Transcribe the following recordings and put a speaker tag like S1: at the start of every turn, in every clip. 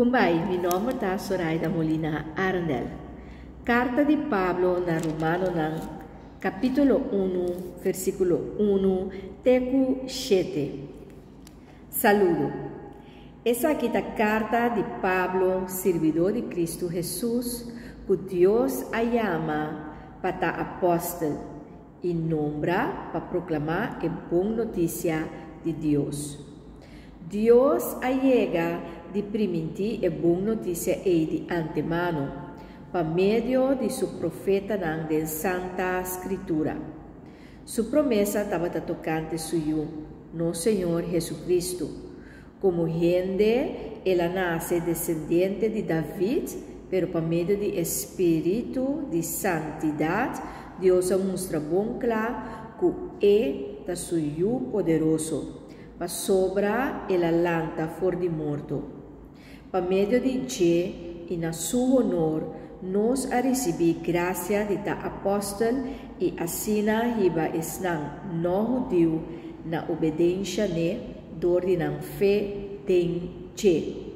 S1: Kumbai, mi nome é Soraya Molina Arndel. Carta de Pablo na Romano nan capítulo 1, versículo 1, teco 7. Saludo. Essa aqui a carta de Pablo, servidor de Cristo Jesus, que Deus a chama para apóstolo e nombra para proclamar a boa notícia de Deus. Deus a chega priminti e boa notícia e de antemano, por meio de seu profeta na Santa Escritura. Sua promessa estava tocante suyo, no Senhor Jesucristo. Como gente, ela nasce descendente de David, pero por meio de Espírito de Santidade, Deus mostra bom claro que é da suyo poderoso, para sobra ela lanta for de morto. Por meio de G e na seu honor, nós a receber graça de ta apóstolo e assina riba esnang no judeu na obediência ne dor de não fé tem G.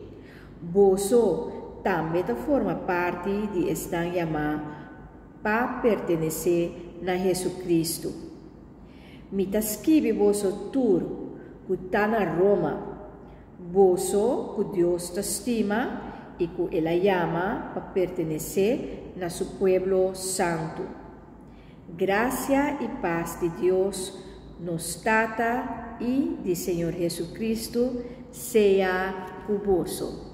S1: Boso também forma parte de estar chamado para pertencer na Jesus Cristo. Mitaskibi boso tur, que está na Roma, Boso que Deus te estima e que ela llama para pertenecer a su pueblo santo. Gracia e paz de Deus nos tata e de Senhor Jesucristo seja cuboso.